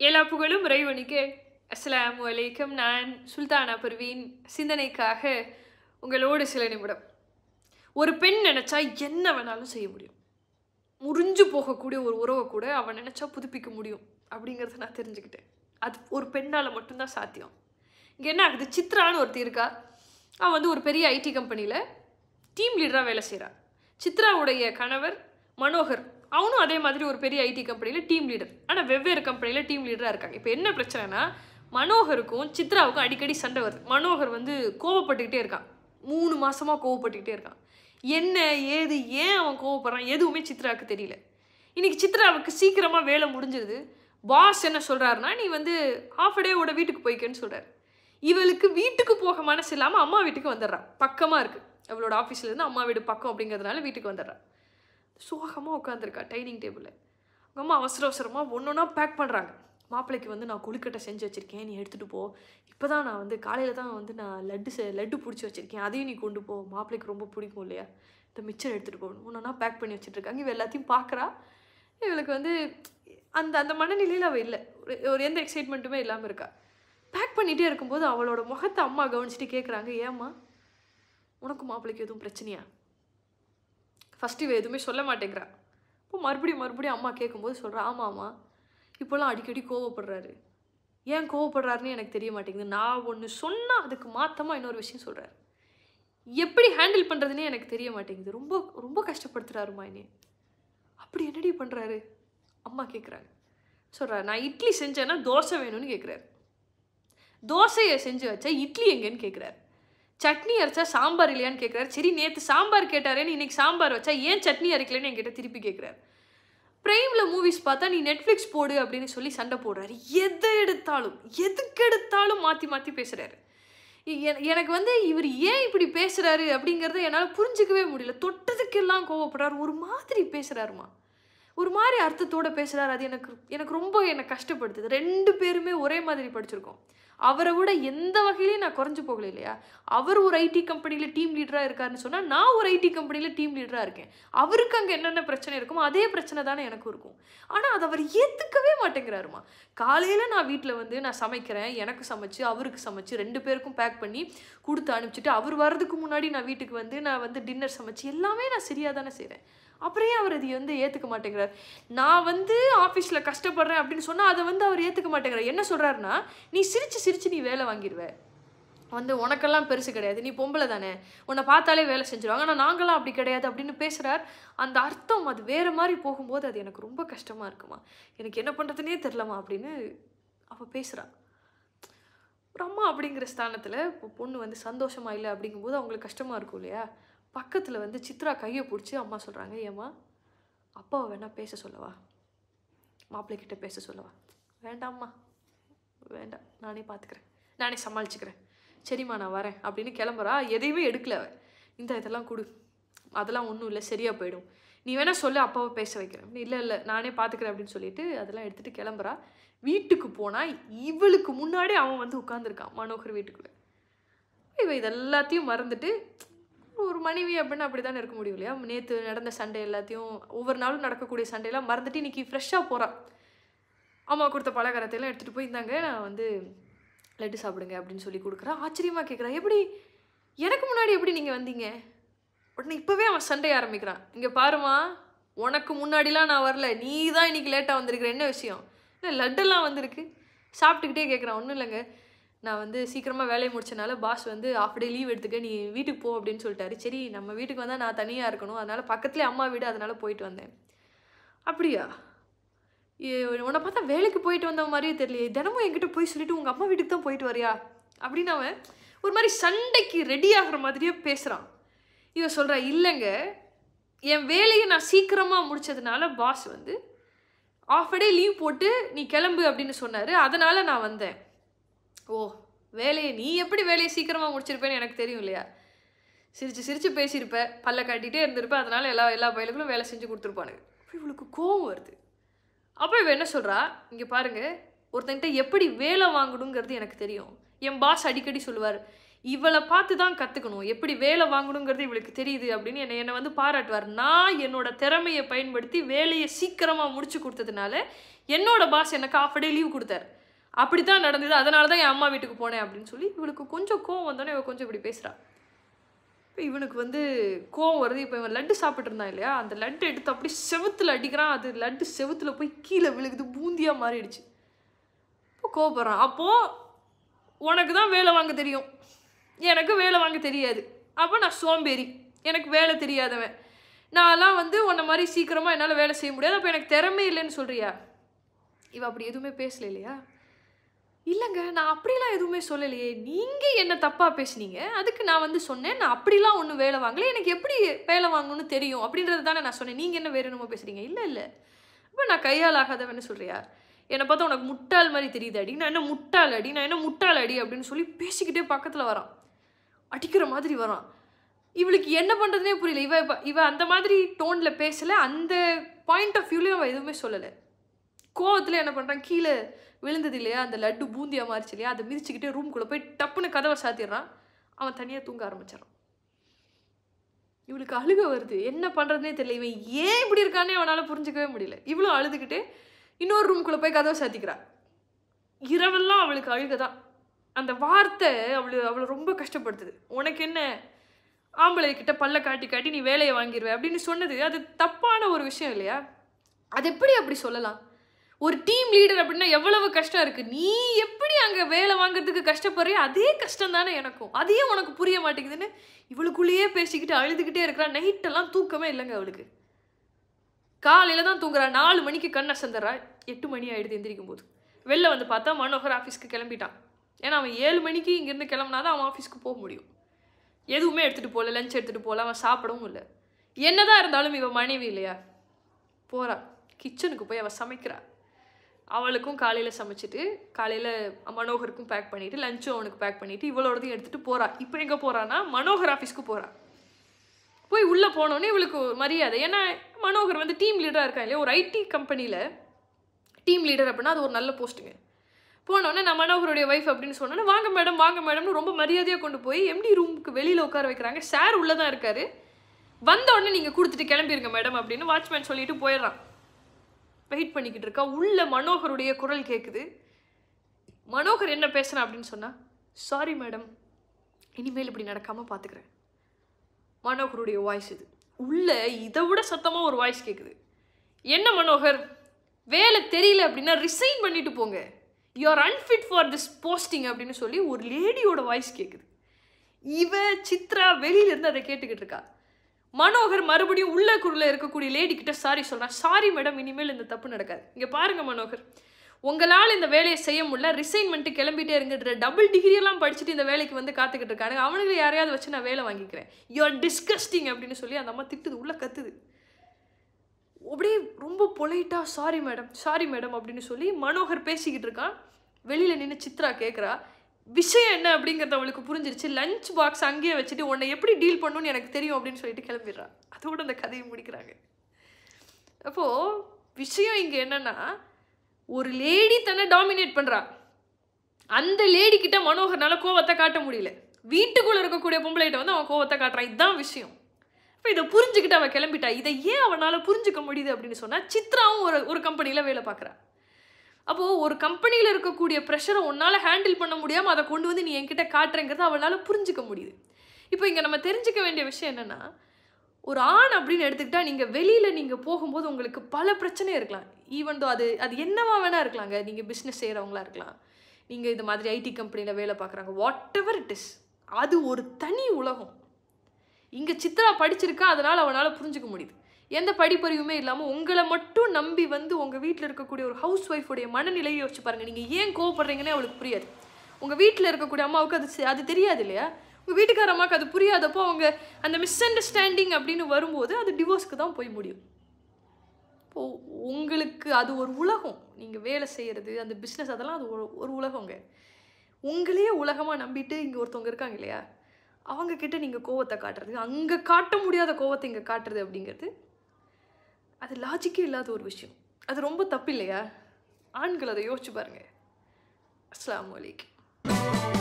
எல்லா புகழும் இறைவனுக்கு அஸ்ஸலாமு வலைக்கம் நான் சுல்தானா பர்வீன் சிந்தனைக்காக உங்களோடு சில நிமிடம். ஒரு பெண் நினச்சா என்ன வேணாலும் செய்ய முடியும். முறிஞ்சு போகக்கூடிய ஒரு உறவை கூட அவன் நினச்சா புதுப்பிக்க முடியும். அப்படிங்கிறத நான் தெரிஞ்சுக்கிட்டேன். அது ஒரு பெண்ணால் மட்டும்தான் சாத்தியம். இங்கே என்ன ஆகுது? சித்ரான்னு ஒருத்தி இருக்கா. அவன் வந்து ஒரு பெரிய ஐடி கம்பெனியில் டீம் லீடராக வேலை செய்கிறான் சித்ராவுடைய கணவர் மனோகர். அவனும் அதே மாதிரி ஒரு பெரிய ஐடி கம்பெனியில் டீம் லீடர் ஆனால் வெவ்வேறு கம்பெனியில் டீம் லீடராக இருக்காங்க. இப்போ என்ன பிரச்சனைனா மனோகருக்கும் சித்ராவுக்கும் அடிக்கடி சண்டை வருது. மனோகர் வந்து கோவப்பட்டுக்கிட்டே இருக்கான். மூணு மாதமாக கோவப்பட்டுக்கிட்டே இருக்கான். என்ன ஏது ஏன் அவன் கோவப்படுறான்? எதுவுமே சித்ராவுக்கு தெரியல. இன்றைக்கி சித்ராவுக்கு சீக்கிரமாக வேலை முடிஞ்சிருது. பாஸ் என்ன சொல்கிறாருன்னா நீ வந்து ஹாஃப் டேவோட வீட்டுக்கு போய்க்கன்னு சொல்கிறார் இவளுக்கு வீட்டுக்கு போக மனசு இல்லாமல் அம்மா வீட்டுக்கு வந்துடுறான். பக்கமாக இருக்குது அவளோட ஆஃபீஸ்லேருந்து அம்மா வீடு பக்கம் அப்படிங்கிறதுனால வீட்டுக்கு வந்துடுறான். சோகமாக உட்காந்துருக்கா டைனிங் டேபிளில். அவங்க அம்மா அவசர அவசரமாக ஒன்று ஒன்றா பேக் பண்ணுறாங்க மாப்பிள்ளைக்கு வந்து நான் கொழுக்கட்டை செஞ்சு வச்சுருக்கேன் நீ எடுத்துகிட்டு போ. இப்போ தான் நான் வந்து காலையில் தான் வந்து நான் லட்டு செ லட்டு பிடிச்சி வச்சுருக்கேன். அதையும் நீ கொண்டு போ. மாப்பிள்ளைக்கு ரொம்ப பிடிக்கும் இல்லையா? இந்த மிச்சர் எடுத்துகிட்டு போகணும். ஒன்றா பேக் பண்ணி வச்சுட்ருக்காங்க இவ எல்லாத்தையும் பார்க்குறா இவளுக்கு வந்து அந்த அந்த மனநிலையில் அவள் இல்லை. ஒரு ஒரு எந்த எக்ஸைட்மெண்ட்டுமே இல்லாமல் இருக்கா. பேக் பண்ணிகிட்டே இருக்கும்போது அவளோட முகத்தை அம்மா கவனிச்சுட்டு கேட்குறாங்க ஏம்மா உனக்கு மாப்பிள்ளைக்கு எதுவும் பிரச்சனையா? ஃபஸ்ட்டு இவ எதுவுமே சொல்ல மாட்டேங்கிறா. இப்போ மறுபடியும் மறுபடியும் அம்மா கேட்கும்போது சொல்கிறா ஆமாம் இப்போல்லாம் அடிக்கடி கோவப்படுறாரு. ஏன் கோவப்படுறாருன்னு எனக்கு தெரிய மாட்டேங்குது. நான் ஒன்று சொன்னால் அதுக்கு மாற்றமாக இன்னொரு விஷயம் சொல்கிறாரு எப்படி ஹேண்டில் பண்ணுறதுனே எனக்கு தெரிய மாட்டேங்குது. ரொம்ப ரொம்ப கஷ்டப்படுத்துகிறாருமா என்னை அப்படி என்னடி பண்ணுறாரு அம்மா கேட்குறாங்க சொல்கிறார் நான் இட்லி செஞ்சேன்னா தோசை வேணும்னு கேட்குறாரு தோசையை செஞ்சு வச்சா இட்லி எங்கேன்னு கேட்குறாரு சட்னி அரைச்சா சாம்பார் இல்லையான்னு கேட்குறாரு சரி நேற்று சாம்பார் கேட்டாரேன்னு இன்றைக்கி சாம்பார் வச்சா ஏன் சட்னி அரைக்கலன்னு என்கிட்ட திருப்பி கேட்குறாரு ப்ரைமில் மூவிஸ் பார்த்தா நீ நெட்ஃப்ளிக்ஸ் போடு அப்படின்னு சொல்லி சண்டை போடுறாரு. எதை எடுத்தாலும் எதுக்கு எடுத்தாலும் மாற்றி மாற்றி பேசுகிறாரு எனக்கு வந்து இவர் ஏன் இப்படி பேசுகிறாரு அப்படிங்கிறத என்னால் புரிஞ்சிக்கவே முடியல. தொட்டதுக்கெல்லாம் கோவப்படுறாரு. ஒரு மாதிரி பேசுகிறாருமா ஒரு மாதிரி அர்த்தத்தோடு பேசுகிறார் அது எனக்கு எனக்கு ரொம்ப என்னை கஷ்டப்படுத்துது. ரெண்டு பேருமே ஒரே மாதிரி படிச்சிருக்கோம். அவரை விட எந்த வகையிலையும் நான் குறைஞ்சு போகல இல்லையா? அவர் ஒரு ஐடி கம்பெனியில் டீம் லீடராக இருக்காருன்னு சொன்னால் நான் ஒரு ஐடி கம்பெனியில் டீம் லீடராக இருக்கேன். அவருக்கு அங்கே என்னென்ன பிரச்சனை இருக்குமோ அதே பிரச்சனை தானே எனக்கும் இருக்கும். ஆனால் அதை அவர் ஏற்றுக்கவே மாட்டேங்கிறாருமா. காலையில் நான் வீட்டில் வந்து நான் சமைக்கிறேன் எனக்கு சமைச்சு அவருக்கு சமைச்சு ரெண்டு பேருக்கும் பேக் பண்ணி கொடுத்து அனுப்பிச்சிட்டு அவர் வர்றதுக்கு முன்னாடி நான் வீட்டுக்கு வந்து நான் வந்து டின்னர் சமைச்சு எல்லாமே நான் சரியாக தானே செய்கிறேன் அப்புறம் அவர் இது வந்து ஏற்றுக்க மாட்டேங்கிறார். நான் வந்து ஆஃபீஸில் கஷ்டப்படுறேன் அப்படின்னு சொன்னால் அதை வந்து அவர் ஏற்றுக்க மாட்டேங்கிறார். என்ன சொல்கிறாருன்னா நீ சிரித்து சிரித்து நீ வேலை வாங்கிடுவ வந்து உனக்கெல்லாம் பெருசு கிடையாது. நீ பொம்பளை தானே. உன்னை பார்த்தாலே வேலை செஞ்சுருவாங்க. ஆனால் நாங்களாம் அப்படி கிடையாது அப்படின்னு பேசுகிறார் அந்த அர்த்தம் அது வேறு மாதிரி போகும்போது அது எனக்கு ரொம்ப கஷ்டமாக இருக்குமா. எனக்கு என்ன பண்ணுறதுனே தெரிலமா அப்படின்னு அவள் பேசுகிறாள் ஒரு அம்மா அப்படிங்கிற ஸ்தானத்தில் இப்போ பொண்ணு வந்து சந்தோஷமாக இல்லை அப்படிங்கும்போது அவங்களுக்கு கஷ்டமாக இருக்கும் இல்லையா? பக்கத்தில் வந்து சித்ரா கையை பிடிச்சி அம்மா சொல்கிறாங்க ஏம்மா அப்பாவை வேணால் பேச சொல்லவா? மாப்பிள்ளைக்கிட்ட பேச சொல்லவா? வேண்டாம்மா வேண்டாம் நானே பார்த்துக்கிறேன் நானே சமாளிச்சுக்கிறேன். சரிம்மா நான் வரேன் அப்படின்னு கிளம்புறா. எதையுமே எடுக்கல இந்த இதெல்லாம் கொடு. அதெல்லாம் ஒன்றும் இல்லை சரியாக போயிடும். நீ வேணால் சொல்லு அப்பாவை பேச வைக்கிறேன். இல்லை இல்லை நானே பார்த்துக்கிறேன் அப்படின்னு சொல்லிட்டு அதெல்லாம் எடுத்துகிட்டு கிளம்புறா. வீட்டுக்கு போனால் இவளுக்கு முன்னாடி அவன் வந்து உட்காந்துருக்கான் மனோகர் வீட்டுக்குள்ளே. இவ இதெல்லாத்தையும் மறந்துட்டு ஒரு மனைவி அப்படின்னு அப்படி தானே இருக்க முடியும் இல்லையா? நேற்று நடந்த சண்டை எல்லாத்தையும் ஒவ்வொரு நாளும் நடக்கக்கூடிய சண்டையெல்லாம் மறந்துட்டு இன்னைக்கு ஃப்ரெஷ்ஷாக போகிறான் அம்மா கொடுத்த பலகாரத்தையெல்லாம் எடுத்துகிட்டு போய் இந்தாங்க நான் வந்து லட்டு சாப்பிடுங்க அப்படின்னு சொல்லி கொடுக்குறேன் ஆச்சரியமாக கேட்குறான் எப்படி? எனக்கு முன்னாடி எப்படி நீங்கள் வந்தீங்க? உடனே இப்போவே அவன் சண்டை ஆரம்பிக்கிறான் இங்கே பாருமா உனக்கு முன்னாடிலாம் நான் வரல. நீ தான் இன்னைக்கு லேட்டாக வந்திருக்கிற. என்ன விஷயம்? இல்லை லட்டெல்லாம் வந்திருக்கு? சாப்பிட்டுக்கிட்டே கேட்குறான் ஒன்றும் இல்லைங்க. நான் வந்து சீக்கிரமாக வேலையை முடிச்சனால பாஸ் வந்து ஆஃப் டே லீவ் எடுத்துக்க நீ வீட்டுக்கு போ அப்படின்னு சொல்லிட்டாரு. சரி நம்ம வீட்டுக்கு வந்தால் நான் தனியாக இருக்கணும். அதனால் பக்கத்துலேயே அம்மா வீடு அதனால் போயிட்டு வந்தேன். அப்படியா? உன்னை பார்த்தா வேலைக்கு போயிட்டு வந்த மாதிரியே தெரியலையே. தினமும் என்கிட்ட போய் சொல்லிட்டு உங்கள் அம்மா வீட்டுக்கு தான் போயிட்டு வரியா? அப்படின்னு அவன் ஒரு மாதிரி சண்டைக்கு ரெடி ஆகிற மாதிரியே பேசுகிறான் இவன் சொல்கிறா இல்லைங்க. என் வேலையை நான் சீக்கிரமாக முடித்ததுனால பாஸ் வந்து ஆஃப் டே லீவ் போட்டு நீ கிளம்பு அப்படின்னு சொன்னார். அதனால் நான் வந்தேன். ஓ வேலையை நீ எப்படி வேலையை சீக்கிரமாக முடிச்சிருப்பேன்னு எனக்கு தெரியும் இல்லையா? சிரித்து சிரித்து பேசியிருப்ப பல்ல காட்டிகிட்டே இருந்திருப்பேன் அதனால் எல்லா எல்லா பயலுக்கும் வேலை செஞ்சு கொடுத்துருப்பானுங்க. இவளுக்கு கோவம் வருது. அப்போ இவ என்ன சொல்கிறா இங்கே பாருங்கள் ஒருத்தன்கிட்ட எப்படி வேலை வாங்கணுங்கிறது எனக்கு தெரியும். என் பாஸ் அடிக்கடி சொல்லுவார் இவளை பார்த்து தான் கற்றுக்கணும் எப்படி வேலை வாங்கணுங்கிறது இவளுக்கு தெரியுது அப்படின்னு என்னை என்னை வந்து பாராட்டுவார். நான் என்னோட திறமையை பயன்படுத்தி வேலையை சீக்கிரமாக முடிச்சு கொடுத்ததுனால என்னோட பாஸ் எனக்கு ஆஃப் டே லீவ் கொடுத்தாரு. அப்படி தான் நடந்தது. அதனால தான் என் அம்மா வீட்டுக்கு போனேன் அப்படின்னு சொல்லி இவளுக்கு கொஞ்சம் கோவம் வந்தோடனே இவள் கொஞ்சம் இப்படி பேசுகிறாள் இப்போ இவனுக்கு வந்து கோவம் வருது. இப்போ இவன் லட்டு சாப்பிட்டு இருந்தான் இல்லையா? அந்த லட்டு எடுத்து அப்படி செவுத்துல அடிக்கிறான். அது லட்டு செவுத்துல போய் கீழே விழுகுது. பூந்தியாக மாறிடுச்சு. இப்போ கோவப்படுறான் அப்போது உனக்கு தான் வேலை வாங்க தெரியும். எனக்கு வேலை வாங்க தெரியாது. அப்போ நான் சோம்பேறி. எனக்கு வேலை தெரியாதவன். நான்லாம் வந்து உன்னை மாதிரி சீக்கிரமாக என்னால் வேலை செய்ய முடியாது. அப்போ எனக்கு திறமை இல்லைன்னு சொல்கிறியா இவ அப்படி எதுவுமே பேசல இல்லையா? இல்லைங்க நான் அப்படிலாம் எதுவுமே சொல்லலையே. நீங்கள் என்ன தப்பாக பேசுனீங்க? அதுக்கு நான் வந்து சொன்னேன். நான் அப்படிலாம் ஒன்றும் வேலை வாங்கலை. எனக்கு எப்படி வேலை வாங்கணும்னு தெரியும்? அப்படின்றது தானே நான் சொன்னேன். நீங்கள் என்ன வேறு என்னமோ பேசுகிறீங்க இல்லை இல்லை. அப்போ நான் கையால் ஆகாதவன்னு சொல்கிறியா என்னை பார்த்தா உனக்கு முட்டாள் மாதிரி தெரியுது அடி. நான் என்ன முட்டாள் அடி? நான் என்ன முட்டாள் அடி அப்படின்னு சொல்லி பேசிக்கிட்டே பக்கத்தில் வரான். அடிக்கிற மாதிரி வரான். இவளுக்கு என்ன பண்ணுறதுனே புரியல. இவ இவ அந்த மாதிரி டோனில் பேசலை. அந்த பாயிண்ட் ஆஃப் வியூலையும் அவள் எதுவுமே சொல்லலை. கோவத்தில் என்ன பண்ணுறான் கீழே விழுந்தது இல்லையா? அந்த லட்டு பூந்தியாக மாறிச்சு இல்லையா? அதை மிதிச்சுக்கிட்டே ரூம்குள்ளே போய் டப்புன்னு கதவை சாத்திடுறான். அவன் தனியாக தூங்க ஆரம்பிச்சிடறான். இவளுக்கு அழுக வருது. என்ன பண்ணுறதுனே தெரியல. இவன் ஏன் இப்படி இருக்கானே அவனால் புரிஞ்சுக்கவே முடியல. இவ்வளோ அழுதுகிட்டு இன்னொரு ரூம்குள்ளே போய் கதவை சாத்திக்கிறா. இரவெல்லாம் அவளுக்கு அழுக தான் அந்த வார்த்தை அவளு அவளை ரொம்ப கஷ்டப்படுத்துது. உனக்கு என்ன? ஆம்பளை கிட்ட பல்ல காட்டி காட்டி நீ வேலையை வாங்கிடுவ அப்படின்னு சொன்னது அது தப்பான ஒரு விஷயம் இல்லையா? அது எப்படி அப்படி சொல்லலாம்? ஒரு டீம் லீடர் அப்படின்னா எவ்வளவு கஷ்டம் இருக்கு? நீ எப்படி அங்க வேலை வாங்குறதுக்கு கஷ்டப்படுறியோ அதே கஷ்டம் தானே எனக்கும். அதையே உனக்கு புரிய மாட்டேங்குதுன்னு இவளுக்குள்ளேயே பேசிக்கிட்டு அழுதுகிட்டே இருக்கிறா. நைட்டெல்லாம் தூக்கமே இல்லைங்க அவளுக்கு. காலையில தான் தூங்குறா. நாலு மணிக்கு கண் அசந்துறா. எட்டு மணி ஆயிடுது எந்திரிக்கும் போது வெளில வந்து பார்த்தா மனோகர் ஆஃபீஸ்க்கு கிளம்பிட்டான். ஏன்னா அவன் ஏழு மணிக்கு இங்கேருந்து கிளம்புனா தான் அவன் ஆஃபீஸ்க்கு போக முடியும். எதுவுமே எடுத்துகிட்டு போகல. லஞ்ச் எடுத்துகிட்டு போகல. அவன் சாப்பிடவும் இல்லை. என்னதான் இருந்தாலும் இவன் மனைவி இல்லையா? போறா. கிச்சனுக்கு போய் அவள் சமைக்கிறா. அவளுக்கும் காலையில் சமைச்சிட்டு காலையில் மனோகருக்கும் பேக் பண்ணிவிட்டு லஞ்சும் அவனுக்கு பேக் பண்ணிவிட்டு இவளோடதையும் எடுத்துகிட்டு போகிறான் இப்போ எங்கே போகிறான்னா மனோகர் ஆஃபீஸ்க்கு போகிறா போய் உள்ளே போனோடனே இவளுக்கு மரியாதை. ஏன்னா மனோகர் வந்து டீம் லீடராக இருக்காங்க இல்லையா? ஒரு ஐடி கம்பெனியில் டீம் லீடர் அப்படின்னா அது ஒரு நல்ல போஸ்ட்டுங்க போனோடனே நான் மனோகருடைய ஒய்ஃப் அப்படின்னு சொன்னோன்னே வாங்க மேடம் வாங்க மேடம்னு ரொம்ப மரியாதையாக கொண்டு போய் எம்டி ரூமுக்கு வெளியில் உட்கார வைக்கிறாங்க. சார் உள்ளே தான் இருக்காரு. வந்த உடனே நீங்கள் கொடுத்துட்டு கிளம்பிருங்க மேடம் அப்படின்னு வாட்ச்மேன் சொல்லிட்டு போயிடுறான். வெயிட் பண்ணிக்கிட்டு இருக்கா? உள்ள மனோகருடைய குரல் கேட்குது மனோகர் என்ன பேசுகிறேன் அப்படின்னு சொன்னா சாரி மேடம் இனிமேல் இப்படி நடக்காம பார்த்துக்கிறேன் மனோகருடைய வாய்ஸ் இது. உள்ள இதை விட சத்தமாக ஒரு வாய்ஸ் கேட்குது என்ன மனோகர்? வேலை தெரியல அப்படின்னா ரிசைன் பண்ணிட்டு போங்க. You are unfit for this posting அப்படின்னு சொல்லி ஒரு லேடியோட வாய்ஸ் கேட்குது இவ சித்ரா வெளியில இருந்து அதை கேட்டுக்கிட்டு இருக்கா. மனோகர் மறுபடியும் உள்ள குருல இருக்கக்கூடிய லேடி கிட்ட சாரி சொல்கிறான் சாரி மேடம் இனிமேல் இந்த தப்பு நடக்காது. இங்கே பாருங்க மனோகர். உங்களால் இந்த வேலையை செய்ய முடியல. ரிசைன்மெண்ட்டு கிளம்பிட்டே இருங்கிற டபுள் டிகிரியெல்லாம் படிச்சுட்டு இந்த வேலைக்கு வந்து காத்துக்கிட்டு இருக்காங்க அவனுக்கு யாரையாவது வச்சு நான் வேலை வாங்கிக்கிறேன். யூஆர் டிஸ்கஸ்டிங் அப்படின்னு சொல்லி அந்த அம்மா திட்டுது. உள்ளே கத்துது. அப்படியே ரொம்ப பொலைட்டாக சாரி மேடம் சாரி மேடம் அப்படின்னு சொல்லி மனோகர் பேசிக்கிட்டு இருக்கான். வெளியில் நின்று சித்ரா கேட்குறா விஷயம் என்ன அப்படிங்கிறது அவளுக்கு புரிஞ்சிருச்சு. லஞ்ச் பாக்ஸ் அங்கேயே வச்சுட்டு உன்னை எப்படி டீல் பண்ணணும்னு எனக்கு தெரியும் அப்படின்னு சொல்லிட்டு கிளம்பிடுறா. அதோட அந்த கதையை முடிக்கிறாங்க. அப்போது விஷயம் இங்கே என்னன்னா ஒரு லேடி தன்னை டாமினேட் பண்ணுறா அந்த லேடி கிட்ட மனோகர்னால கோவத்தை காட்ட முடியல. வீட்டுக்குள்ள இருக்கக்கூடிய பொம்பளைகிட்ட வந்து அவன் கோவத்தை காட்டுறான். இதுதான் விஷயம். இப்போ இதை புரிஞ்சுக்கிட்டு அவன் கிளம்பிட்டா. இதை ஏன் அவனால் புரிஞ்சுக்க முடியுது அப்படின்னு சொன்னா சித்ராவும் ஒரு ஒரு கம்பெனியில் வேலை பார்க்குறா. அப்போது ஒரு கம்பெனியில் இருக்கக்கூடிய ப்ரெஷரை உன்னால் ஹேண்டில் பண்ண முடியாமல் அதை கொண்டு வந்து நீ என்கிட்ட காட்டுறேங்கிறத அவளால் புரிஞ்சுக்க முடியுது. இப்போ இங்கே நம்ம தெரிஞ்சுக்க வேண்டிய விஷயம் என்னென்னா ஒரு ஆண் அப்படின்னு எடுத்துக்கிட்டால் நீங்கள் வெளியில் நீங்கள் போகும்போது உங்களுக்கு பல பிரச்சனை இருக்கலாம். ஈவன் தோ அது அது என்னவா வேணா இருக்கலாங்க. நீங்கள் பிஸ்னஸ் செய்கிறவங்களா இருக்கலாம். நீங்கள் இது மாதிரி ஐடி கம்பெனியில் வேலை பார்க்குறாங்க வாட் எவர் இட் இஸ் அது ஒரு தனி உலகம். இங்கே சித்ரா படிச்சிருக்கா அதனால் அவனால் புரிஞ்சுக்க முடியுது. எந்த படிப்பறிவுமே இல்லாமல் உங்களை மட்டும் நம்பி வந்து உங்கள் வீட்டில் இருக்கக்கூடிய ஒரு ஹவுஸ் ஒய்ஃபுடைய மனநிலையை யோசிச்சு பாருங்கள் நீங்கள் ஏன் கோவப்படுறீங்கன்னே அவளுக்கு புரியாது. உங்கள் வீட்டில் இருக்கக்கூடிய அம்மாவுக்கு அது அது தெரியாது இல்லையா? உங்கள் வீட்டுக்கார அம்மாவுக்கு அது புரியாதப்போ அவங்க அந்த மிஸ் அண்டர்ஸ்டாண்டிங் அப்படின்னு வரும்போது அது டிவோர்ஸ்க்கு தான் போய் முடியும். இப்போ உங்களுக்கு அது ஒரு உலகம். நீங்கள் வேலை செய்கிறது அந்த பிஸ்னஸ் அதெல்லாம் அது ஒரு ஒரு உலகங்க. உங்களையே உலகமாக நம்பிட்டு இங்கே ஒருத்தவங்க இருக்காங்க இல்லையா? அவங்கக்கிட்ட நீங்கள் கோவத்தை காட்டுறது அங்கே காட்ட முடியாத கோவத்தை இங்கே காட்டுறது அப்படிங்கிறது அது லாஜிக்கே இல்லாத ஒரு விஷயம். அது ரொம்ப தப்பு இல்லையா ஆண்கள் அதை யோசிச்சு பாருங்க. அஸ்லாம் அலைக்கும்.